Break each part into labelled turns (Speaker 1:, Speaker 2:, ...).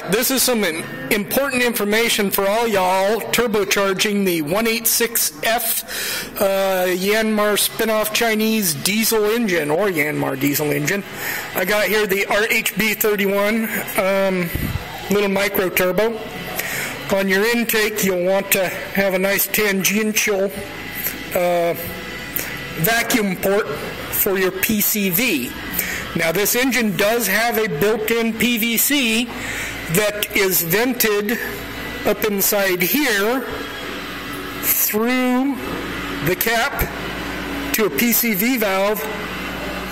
Speaker 1: right, this is some important information for all y'all turbocharging the 186F uh, Yanmar spin-off Chinese diesel engine or Yanmar diesel engine. I got here the RHB31 um, little micro turbo. On your intake, you'll want to have a nice tangential uh, vacuum port for your PCV. Now this engine does have a built-in PVC that is vented up inside here through the cap to a PCV valve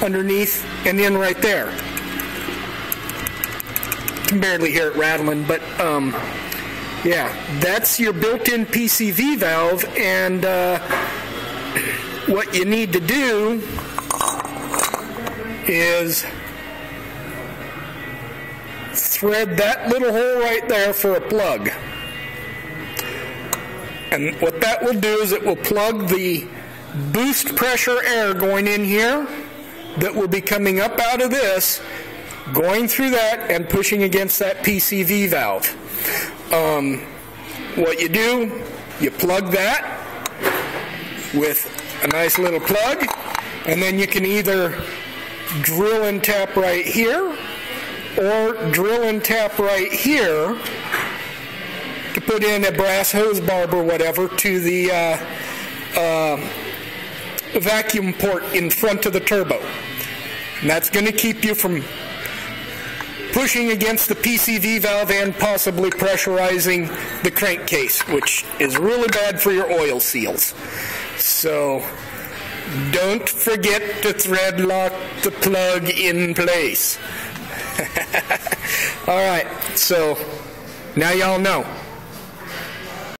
Speaker 1: underneath and in right there. Can barely hear it rattling, but um, yeah, that's your built-in PCV valve, and uh, what you need to do is thread that little hole right there for a plug. And what that will do is it will plug the boost pressure air going in here that will be coming up out of this, going through that and pushing against that PCV valve. Um, what you do, you plug that with a nice little plug, and then you can either drill and tap right here or drill and tap right here to put in a brass hose barb or whatever to the uh, uh, vacuum port in front of the turbo. And that's going to keep you from pushing against the PCV valve and possibly pressurizing the crankcase, which is really bad for your oil seals. So don't forget to thread lock the plug in place. All right, so now y'all know.